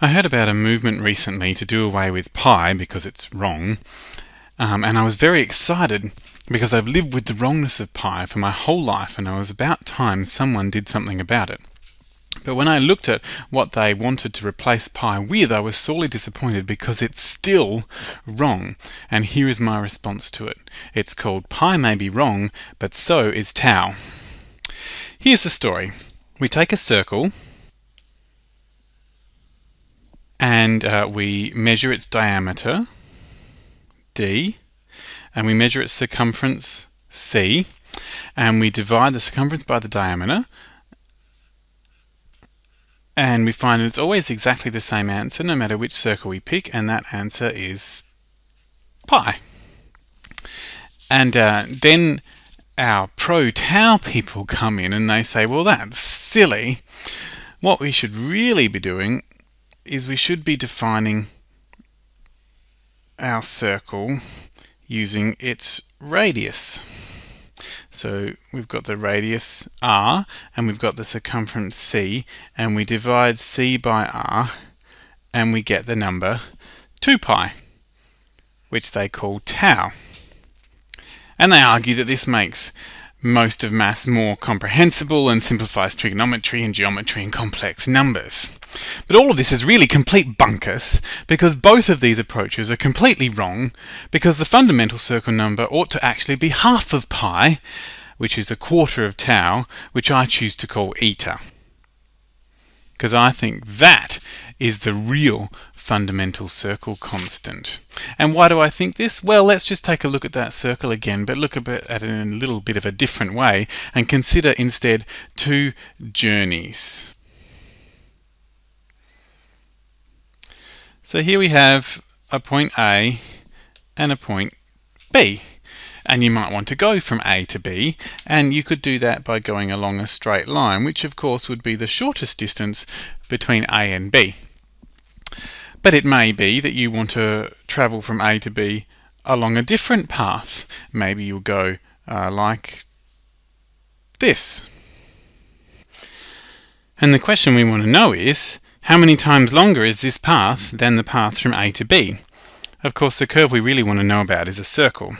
I heard about a movement recently to do away with pi because it's wrong, um, and I was very excited because I've lived with the wrongness of pi for my whole life, and it was about time someone did something about it. But when I looked at what they wanted to replace pi with, I was sorely disappointed because it's still wrong. And here is my response to it. It's called Pi may be wrong, but so is tau. Here's the story. We take a circle and uh, we measure its diameter, d, and we measure its circumference, c, and we divide the circumference by the diameter, and we find that it's always exactly the same answer no matter which circle we pick, and that answer is pi. And uh, then our pro tau people come in and they say, well, that's silly. What we should really be doing is we should be defining our circle using its radius. So we've got the radius r and we've got the circumference c and we divide c by r and we get the number 2 pi which they call tau. And they argue that this makes most of maths more comprehensible and simplifies trigonometry and geometry and complex numbers. But all of this is really complete bunkus because both of these approaches are completely wrong because the fundamental circle number ought to actually be half of pi, which is a quarter of tau, which I choose to call eta. Because I think that is the real fundamental circle constant. And why do I think this? Well, let's just take a look at that circle again, but look at it in a little bit of a different way and consider instead two journeys. So here we have a point A and a point B. And you might want to go from A to B, and you could do that by going along a straight line, which of course would be the shortest distance between A and B. But it may be that you want to travel from A to B along a different path. Maybe you'll go uh, like this. And the question we want to know is, how many times longer is this path than the path from A to B? Of course, the curve we really want to know about is a circle.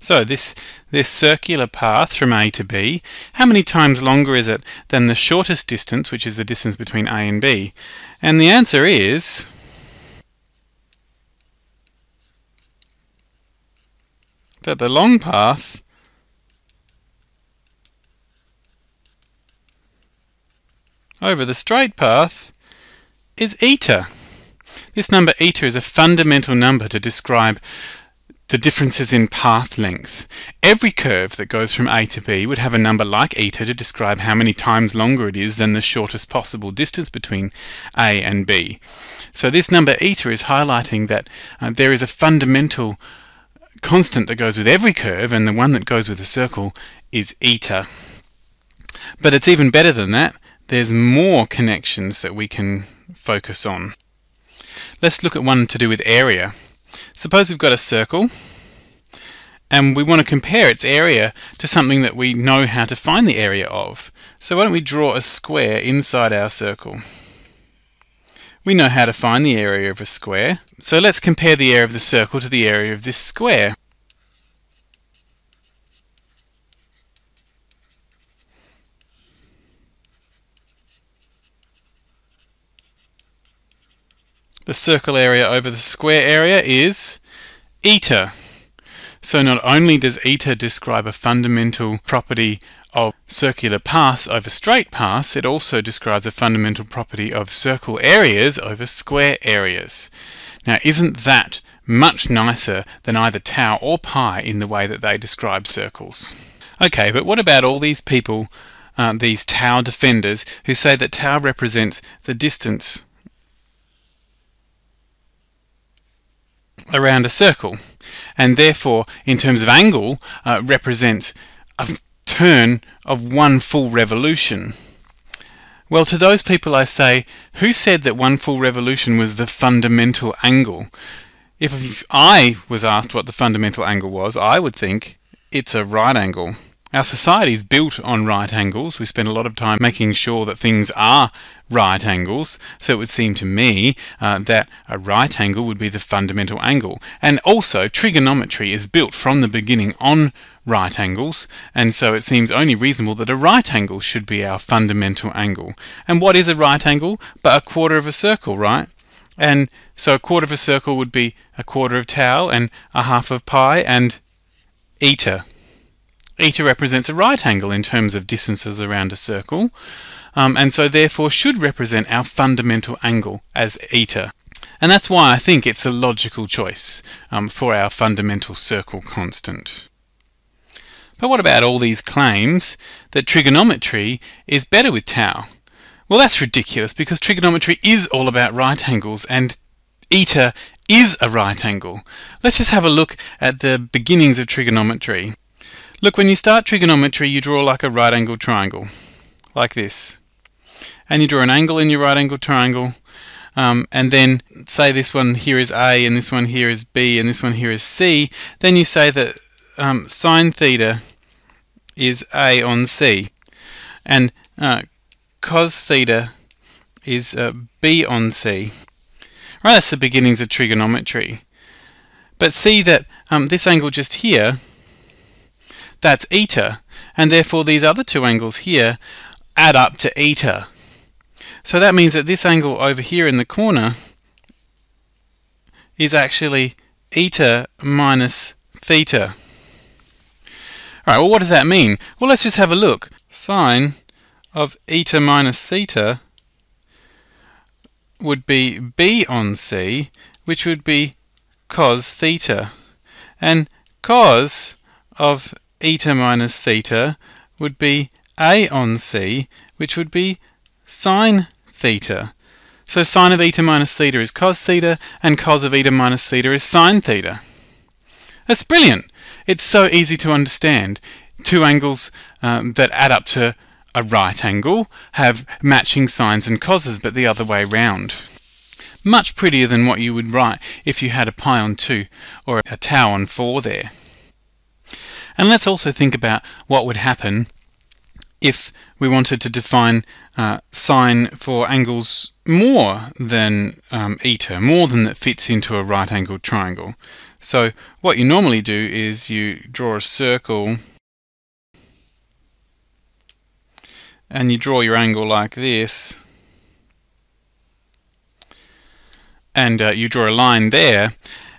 So this, this circular path from A to B, how many times longer is it than the shortest distance, which is the distance between A and B? And the answer is that the long path over the straight path is eta. This number eta is a fundamental number to describe the differences in path length. Every curve that goes from A to B would have a number like eta to describe how many times longer it is than the shortest possible distance between A and B. So this number eta is highlighting that uh, there is a fundamental constant that goes with every curve and the one that goes with a circle is eta. But it's even better than that. There's more connections that we can focus on. Let's look at one to do with area. Suppose we've got a circle and we want to compare its area to something that we know how to find the area of. So why don't we draw a square inside our circle? We know how to find the area of a square, so let's compare the area of the circle to the area of this square. The circle area over the square area is eta. So not only does eta describe a fundamental property of circular paths over straight paths, it also describes a fundamental property of circle areas over square areas. Now isn't that much nicer than either tau or pi in the way that they describe circles? Okay, but what about all these people, uh, these tau defenders, who say that tau represents the distance around a circle and therefore in terms of angle uh, represents a turn of one full revolution. Well, to those people I say, who said that one full revolution was the fundamental angle? If I was asked what the fundamental angle was, I would think it's a right angle. Our society is built on right angles. We spend a lot of time making sure that things are right angles. So it would seem to me uh, that a right angle would be the fundamental angle. And also, trigonometry is built from the beginning on right angles, and so it seems only reasonable that a right angle should be our fundamental angle. And what is a right angle? But a quarter of a circle, right? And so a quarter of a circle would be a quarter of tau and a half of pi and eta. Eta represents a right angle in terms of distances around a circle, um, and so therefore should represent our fundamental angle as eta. And that's why I think it's a logical choice um, for our fundamental circle constant. But what about all these claims that trigonometry is better with tau? Well, that's ridiculous because trigonometry is all about right angles and eta is a right angle. Let's just have a look at the beginnings of trigonometry. Look, when you start trigonometry, you draw like a right angled triangle, like this. And you draw an angle in your right angled triangle, um, and then say this one here is A, and this one here is B, and this one here is C, then you say that um, sine theta is A on C, and uh, cos theta is uh, B on C. Right, that's the beginnings of trigonometry. But see that um, this angle just here that's eta, and therefore these other two angles here add up to eta. So that means that this angle over here in the corner is actually eta minus theta. Alright, well what does that mean? Well let's just have a look. Sine of eta minus theta would be b on c, which would be cos theta. And cos of eta minus theta would be A on C, which would be sine theta. So sine of eta minus theta is cos theta, and cos of eta minus theta is sine theta. That's brilliant. It's so easy to understand. Two angles um, that add up to a right angle have matching sines and coses, but the other way round. Much prettier than what you would write if you had a pi on 2 or a tau on 4 there. And let's also think about what would happen if we wanted to define uh, sine for angles more than um, eta, more than that fits into a right angled triangle. So what you normally do is you draw a circle and you draw your angle like this. And uh, you draw a line there.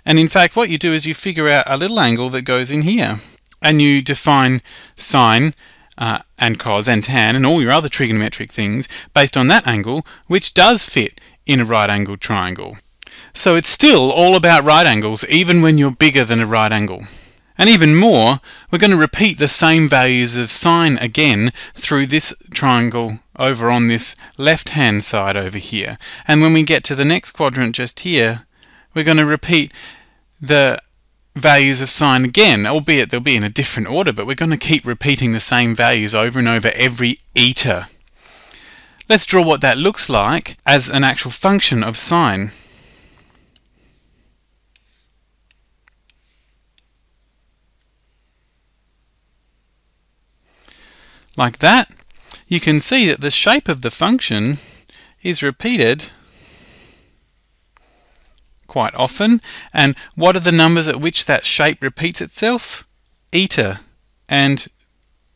And in fact what you do is you figure out a little angle that goes in here and you define sine uh, and cos and tan and all your other trigonometric things based on that angle, which does fit in a right angled triangle. So it's still all about right angles, even when you're bigger than a right angle. And even more, we're going to repeat the same values of sine again through this triangle over on this left hand side over here. And when we get to the next quadrant just here, we're going to repeat the values of sine again, albeit they'll be in a different order, but we're going to keep repeating the same values over and over every eta. Let's draw what that looks like as an actual function of sine. Like that, you can see that the shape of the function is repeated quite often. And what are the numbers at which that shape repeats itself? Eta and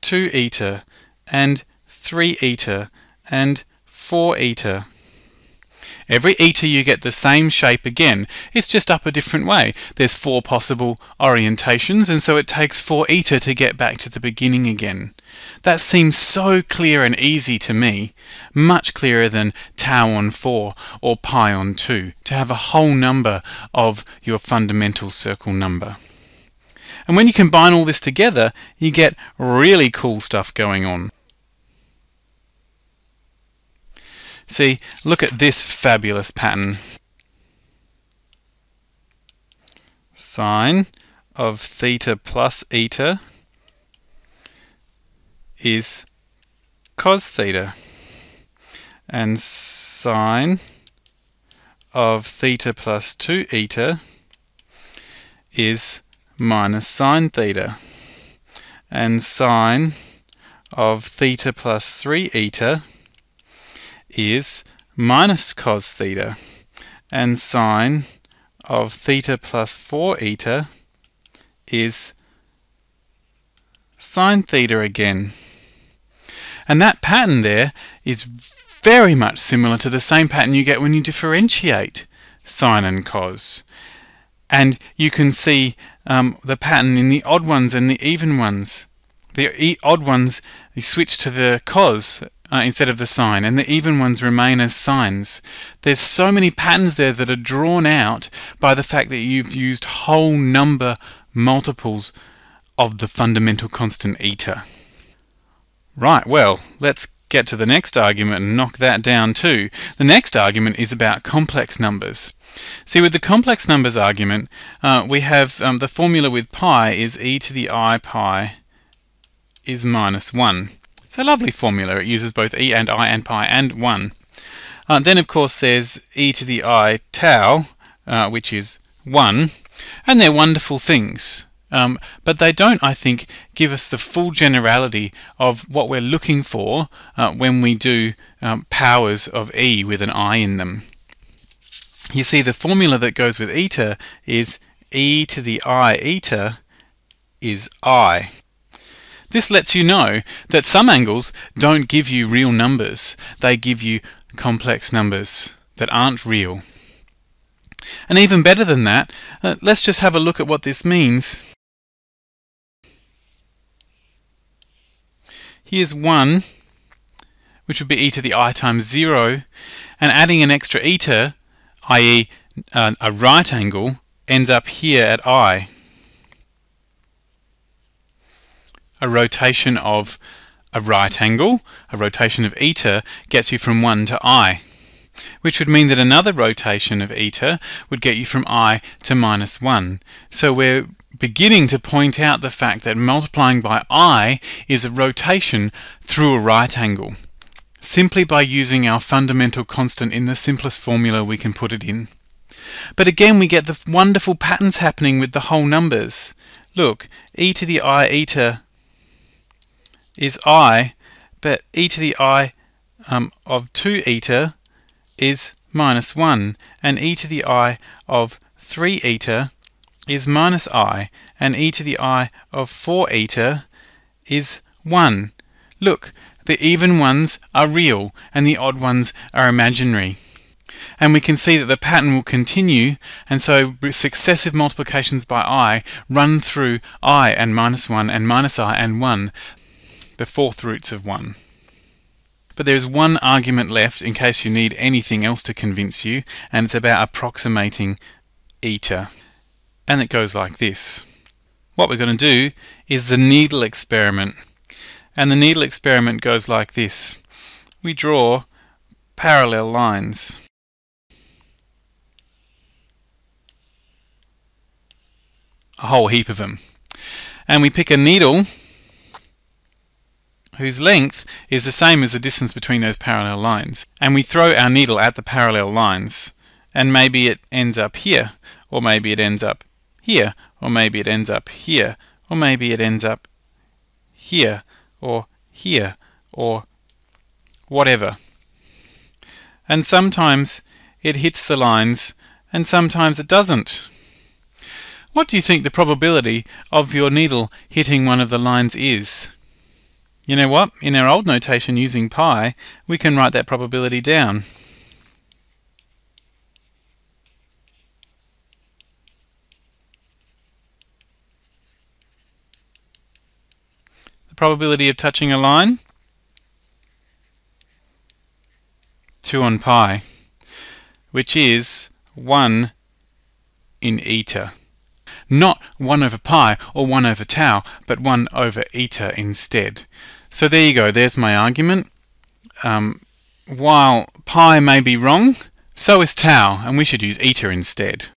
2 eta and 3 eta and 4 eta. Every eta you get the same shape again, it's just up a different way. There's four possible orientations and so it takes 4 eta to get back to the beginning again. That seems so clear and easy to me, much clearer than tau on 4 or pi on 2, to have a whole number of your fundamental circle number. And when you combine all this together, you get really cool stuff going on. See, look at this fabulous pattern. Sine of theta plus eta is cos theta and sine of theta plus 2 eta is minus sine theta and sine of theta plus 3 eta is minus cos theta and sine of theta plus 4 eta is sine theta again. And that pattern there is very much similar to the same pattern you get when you differentiate sine and cos. And you can see um, the pattern in the odd ones and the even ones. The e odd ones, you switch to the cos uh, instead of the sine, and the even ones remain as sines. There's so many patterns there that are drawn out by the fact that you've used whole number multiples of the fundamental constant eta. Right, well, let's get to the next argument and knock that down too. The next argument is about complex numbers. See, with the complex numbers argument, uh, we have um, the formula with pi is e to the i pi is minus 1. It's a lovely formula. It uses both e and i and pi and 1. Uh, then, of course, there's e to the i tau, uh, which is 1. And they're wonderful things. Um, but they don't, I think, give us the full generality of what we're looking for uh, when we do um, powers of e with an i in them. You see, the formula that goes with eta is e to the i eta is i. This lets you know that some angles don't give you real numbers. They give you complex numbers that aren't real. And even better than that, uh, let's just have a look at what this means. Here's 1, which would be e to the i times 0, and adding an extra eta, i.e. Uh, a right angle, ends up here at i. A rotation of a right angle, a rotation of eta, gets you from 1 to i, which would mean that another rotation of eta would get you from i to minus 1. So we're beginning to point out the fact that multiplying by i is a rotation through a right angle, simply by using our fundamental constant in the simplest formula we can put it in. But again we get the wonderful patterns happening with the whole numbers. Look, e to the i eta is i, but e to the i um, of 2 eta is minus 1, and e to the i of 3 eta is minus i, and e to the i of 4 eta is 1. Look, the even ones are real, and the odd ones are imaginary. And we can see that the pattern will continue, and so successive multiplications by i run through i and minus 1 and minus i and 1, the fourth roots of 1. But there is one argument left in case you need anything else to convince you, and it's about approximating eta and it goes like this. What we're going to do is the needle experiment. And the needle experiment goes like this. We draw parallel lines. A whole heap of them. And we pick a needle whose length is the same as the distance between those parallel lines. And we throw our needle at the parallel lines. And maybe it ends up here, or maybe it ends up here, or maybe it ends up here, or maybe it ends up here, or here, or whatever. And sometimes it hits the lines, and sometimes it doesn't. What do you think the probability of your needle hitting one of the lines is? You know what? In our old notation using pi, we can write that probability down. The probability of touching a line? 2 on pi, which is 1 in eta. Not 1 over pi or 1 over tau, but 1 over eta instead. So there you go, there's my argument. Um, while pi may be wrong, so is tau, and we should use eta instead.